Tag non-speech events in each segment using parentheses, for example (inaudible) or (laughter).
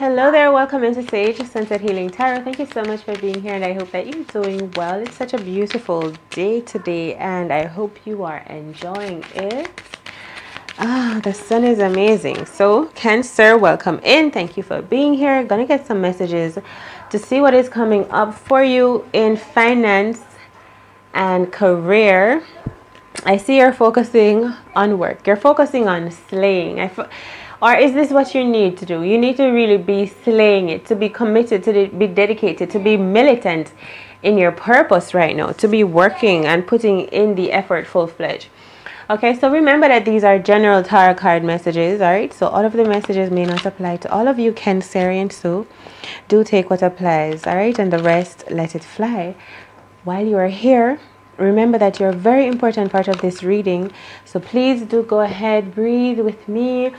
Hello there, welcome into Sage Sunset Healing Tarot. Thank you so much for being here, and I hope that you're doing well. It's such a beautiful day today, and I hope you are enjoying it. Ah, the sun is amazing. So, Cancer, welcome in. Thank you for being here. Gonna get some messages to see what is coming up for you in finance and career. I see you're focusing on work. You're focusing on slaying. I or is this what you need to do? You need to really be slaying it, to be committed, to be dedicated, to be militant in your purpose right now, to be working and putting in the effort full fledged. Okay, so remember that these are general tarot card messages, all right? So all of the messages may not apply to all of you Cancerians, so do take what applies, all right? And the rest, let it fly. While you are here, remember that you're a very important part of this reading. So please do go ahead, breathe with me.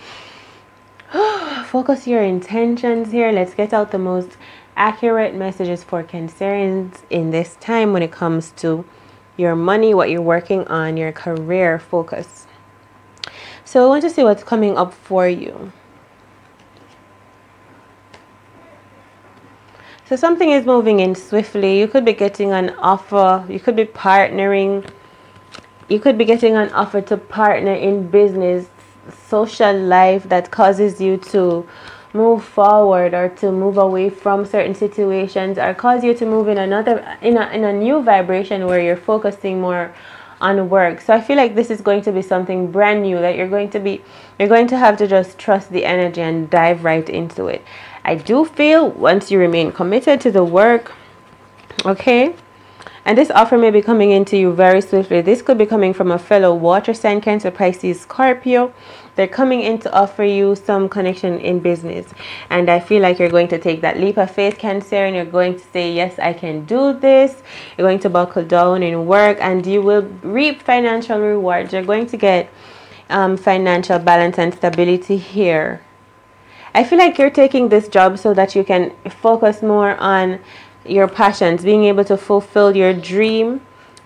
(sighs) Focus your intentions here. Let's get out the most accurate messages for Cancerians in this time when it comes to your money, what you're working on, your career focus. So I want to see what's coming up for you. So something is moving in swiftly. You could be getting an offer. You could be partnering. You could be getting an offer to partner in business social life that causes you to move forward or to move away from certain situations or cause you to move in another in a, in a new vibration where you're focusing more on work. So i feel like this is going to be something brand new that you're going to be you're going to have to just trust the energy and dive right into it. I do feel once you remain committed to the work okay and this offer may be coming into you very swiftly. This could be coming from a fellow water sign, Cancer, Pisces, Scorpio. They're coming in to offer you some connection in business. And I feel like you're going to take that leap of faith, Cancer, and you're going to say, Yes, I can do this. You're going to buckle down in work and you will reap financial rewards. You're going to get um, financial balance and stability here. I feel like you're taking this job so that you can focus more on your passions, being able to fulfill your dream.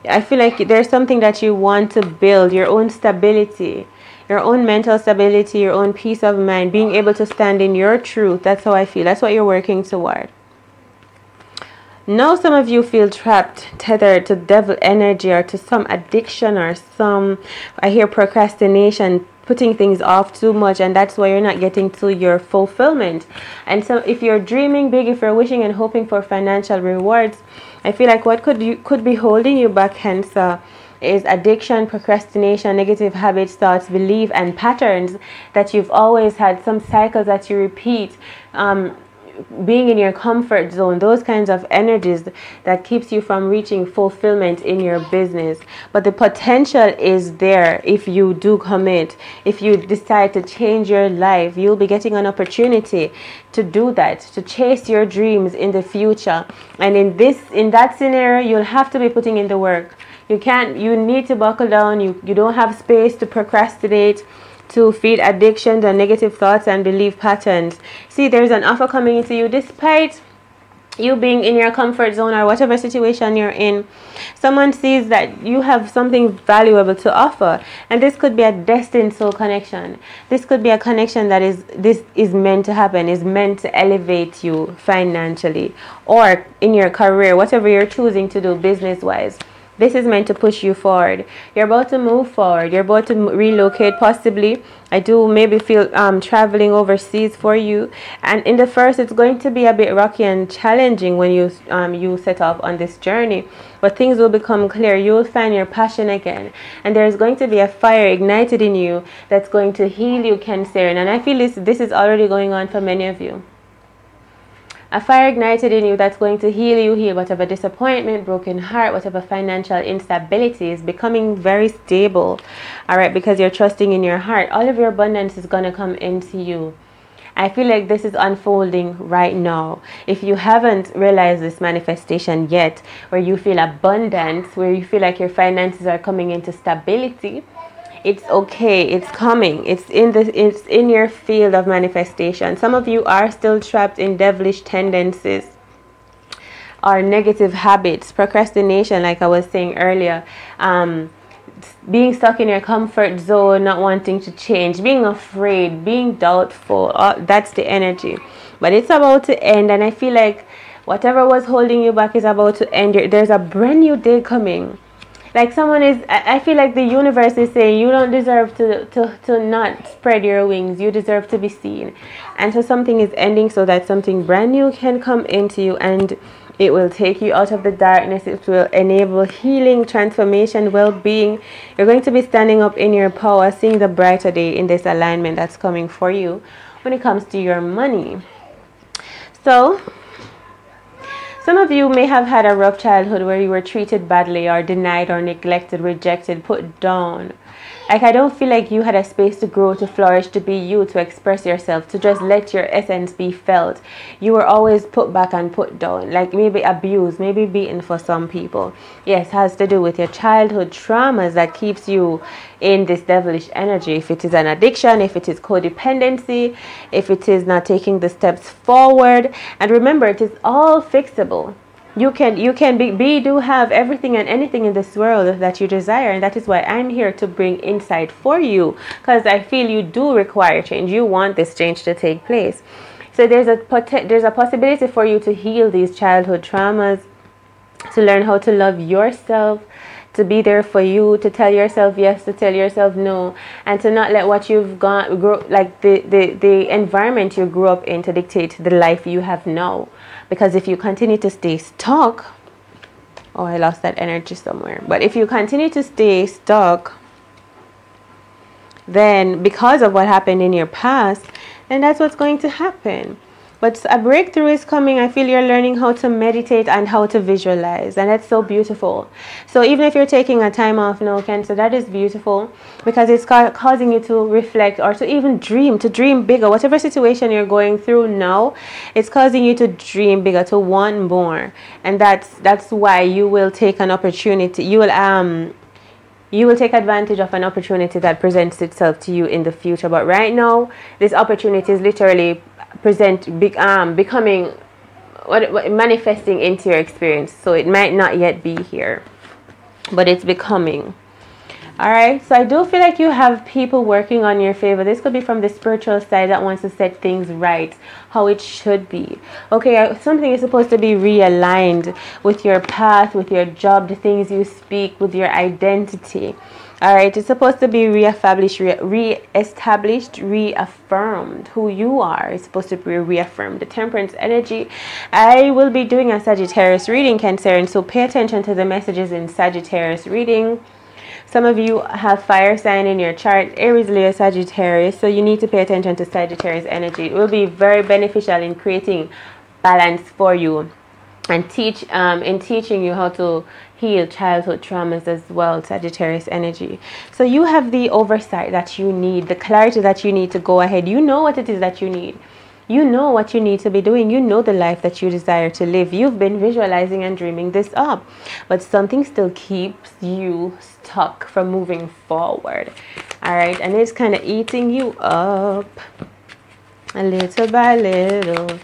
I feel like there's something that you want to build, your own stability, your own mental stability, your own peace of mind, being able to stand in your truth. That's how I feel. That's what you're working toward. Now some of you feel trapped, tethered to devil energy or to some addiction or some, I hear procrastination, putting things off too much and that's why you're not getting to your fulfillment. And so if you're dreaming big if you're wishing and hoping for financial rewards i feel like what could you could be holding you back hence uh, is addiction procrastination negative habits thoughts belief and patterns that you've always had some cycles that you repeat um, being in your comfort zone those kinds of energies that keeps you from reaching fulfillment in your business. But the potential is there if you do commit. If you decide to change your life you'll be getting an opportunity to do that to chase your dreams in the future. And in this in that scenario you'll have to be putting in the work. You can't you need to buckle down. You you don't have space to procrastinate to feed addictions and negative thoughts and belief patterns. See, there's an offer coming into you despite you being in your comfort zone or whatever situation you're in. Someone sees that you have something valuable to offer and this could be a destined soul connection. This could be a connection that is this is meant to happen is meant to elevate you financially or in your career whatever you're choosing to do business wise this is meant to push you forward. You're about to move forward. You're about to relocate possibly. I do maybe feel um, traveling overseas for you. And in the first, it's going to be a bit rocky and challenging when you, um, you set off on this journey. But things will become clear. You will find your passion again. And there's going to be a fire ignited in you that's going to heal you, Cancer. And I feel this, this is already going on for many of you a fire ignited in you that's going to heal you, heal whatever disappointment, broken heart, whatever financial instability is becoming very stable. All right, because you're trusting in your heart. All of your abundance is going to come into you. I feel like this is unfolding right now. If you haven't realized this manifestation yet, where you feel abundance, where you feel like your finances are coming into stability, it's okay it's coming it's in the it's in your field of manifestation some of you are still trapped in devilish tendencies or negative habits procrastination like i was saying earlier um, being stuck in your comfort zone, not wanting to change, being afraid, being doubtful. Uh, that's the energy. But it's about to end, and I feel like whatever was holding you back is about to end. There's a brand new day coming. Like someone is, I feel like the universe is saying you don't deserve to, to, to not spread your wings. You deserve to be seen. And so something is ending so that something brand new can come into you and it will take you out of the darkness. It will enable healing, transformation, well being. You're going to be standing up in your power, seeing the brighter day in this alignment that's coming for you when it comes to your money. So, some of you may have had a rough childhood where you were treated badly or denied or neglected, rejected, put down. Like, I don't feel like you had a space to grow, to flourish, to be you, to express yourself, to just let your essence be felt. You were always put back and put down, like maybe abused, maybe beaten for some people. Yes, has to do with your childhood traumas that keeps you in this devilish energy. If it is an addiction, if it is codependency, if it is not taking the steps forward. And remember, it is all fixable you can you can be, be do have everything and anything in this world that you desire and that is why i'm here to bring insight for you because i feel you do require change. You want this change to take place. So there's a there's a possibility for you to heal these childhood traumas to learn how to love yourself to be there for you to tell yourself yes to tell yourself no and to not let what you've got grow like the the, the environment you grew up in to dictate the life you have now because if you continue to stay stuck, oh, I lost that energy somewhere. But if you continue to stay stuck, then because of what happened in your past, then that's what's going to happen. But a breakthrough is coming. I feel you're learning how to meditate and how to visualize. And that's so beautiful. So even if you're taking a time off now, Cancer, that is beautiful because it's ca causing you to reflect or to even dream, to dream bigger. Whatever situation you're going through now, it's causing you to dream bigger, to want more. And that's that's why you will take an opportunity. You will um you will take advantage of an opportunity that presents itself to you in the future. But right now, this opportunity is literally present um becoming what, what manifesting into your experience. So it might not yet be here but it's becoming. All right so i do feel like you have people working on your favor. This could be from the spiritual side that wants to set things right how it should be. Okay uh, something is supposed to be realigned with your path with your job the things you speak with your identity all right, it's supposed to be reestablished, re-established, reaffirmed. Who you are is supposed to be reaffirmed. The temperance energy. I will be doing a Sagittarius reading, Cancer, and so pay attention to the messages in Sagittarius reading. Some of you have fire sign in your chart, Aries, Leo, Sagittarius, so you need to pay attention to Sagittarius energy. It will be very beneficial in creating balance for you and teach um, in teaching you how to heal childhood traumas as well, Sagittarius energy. So you have the oversight that you need, the clarity that you need to go ahead. You know what it is that you need. You know what you need to be doing. You know the life that you desire to live. You've been visualizing and dreaming this up, but something still keeps you stuck from moving forward. All right, and it's kind of eating you up a little by little.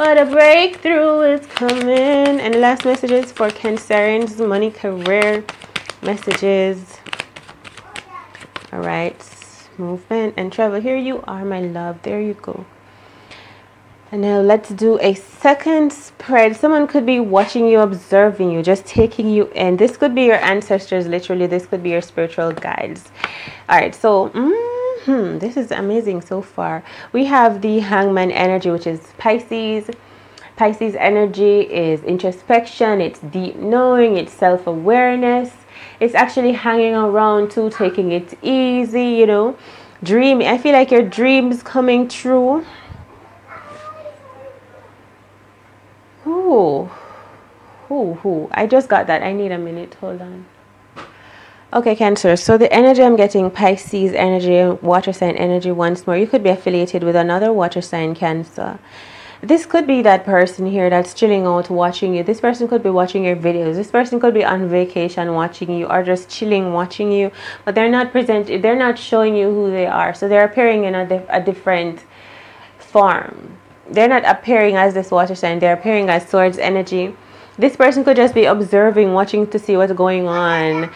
But a breakthrough is coming. And the last messages for Cancerians, money, career messages. All right, movement and travel. Here you are, my love. There you go. And now let's do a second spread. Someone could be watching you, observing you, just taking you in. This could be your ancestors, literally. This could be your spiritual guides. All right, so. Mm, hmm, this is amazing so far. We have the hangman energy, which is Pisces. Pisces energy is introspection, it's deep knowing, it's self awareness. It's actually hanging around too, taking it easy, you know. Dream. I feel like your dreams coming true. Ooh. Ooh, ooh. I just got that. I need a minute. Hold on. Okay, Cancer. So the energy I'm getting, Pisces energy, water sign energy once more. You could be affiliated with another water sign, Cancer. This could be that person here that's chilling out watching you. This person could be watching your videos. This person could be on vacation watching you or just chilling watching you. But they're not present. They're not showing you who they are. So they're appearing in a, dif a different form. They're not appearing as this water sign. They're appearing as swords energy this person could just be observing watching to see what's going on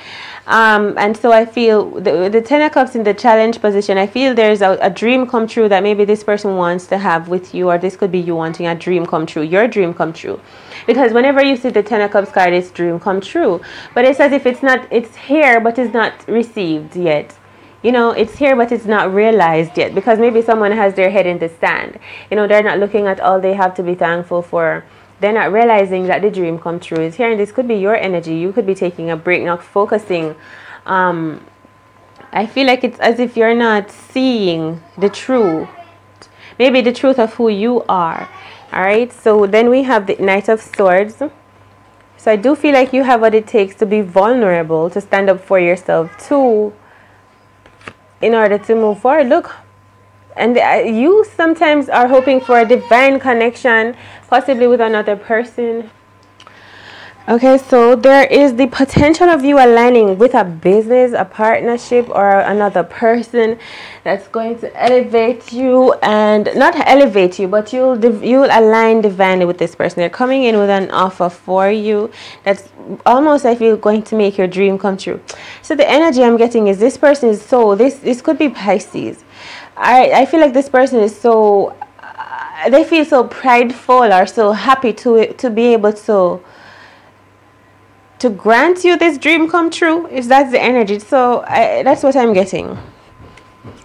Um, and so I feel the, the Ten of Cups in the challenge position, I feel there's a, a dream come true that maybe this person wants to have with you, or this could be you wanting a dream come true, your dream come true. Because whenever you see the Ten of Cups card, it's dream come true. But it's as if it's not, it's here, but it's not received yet. You know it's here but it's not realized yet. Because maybe someone has their head in the sand. You know they're not looking at all they have to be thankful for they're not realizing that the dream come true. Is here and this could be your energy. You could be taking a break not focusing. Um i feel like it's as if you're not seeing the truth. Maybe the truth of who you are. All right so then we have the knight of swords. So i do feel like you have what it takes to be vulnerable to stand up for yourself too in order to move forward. Look and uh, you sometimes are hoping for a divine connection possibly with another person okay so there is the potential of you aligning with a business a partnership or another person that's going to elevate you and not elevate you but you'll you'll align divinely with this person. They're coming in with an offer for you that's almost i feel going to make your dream come true. So the energy i'm getting is this person is so this this could be pisces. I, I feel like this person is so uh, they feel so prideful or so happy to to be able to to grant you this dream come true if that's the energy so I, that's what i'm getting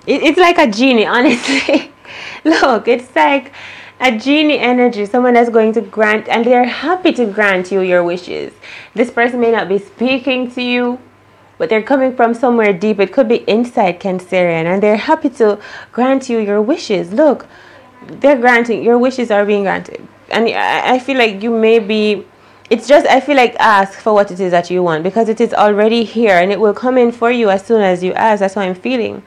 it, it's like a genie (laughs) honestly look it's like a genie energy someone that's going to grant and they're happy to grant you your wishes this person may not be speaking to you but they're coming from somewhere deep. It could be inside Cancerian, and they're happy to grant you your wishes. Look, they're granting your wishes are being granted, and I, I feel like you may be. It's just I feel like ask for what it is that you want because it is already here and it will come in for you as soon as you ask. That's how I'm feeling.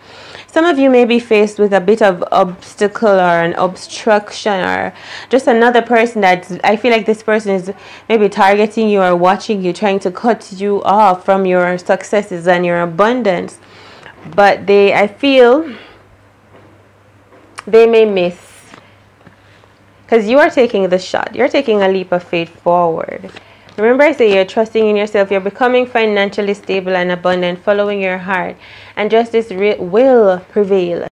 Some of you may be faced with a bit of obstacle or an obstruction or just another person that I feel like this person is maybe targeting you or watching you, trying to cut you off from your successes and your abundance. But they, I feel, they may miss. Because you are taking the shot. You're taking a leap of faith forward. Remember, I say you're trusting in yourself. You're becoming financially stable and abundant, following your heart. And justice will prevail.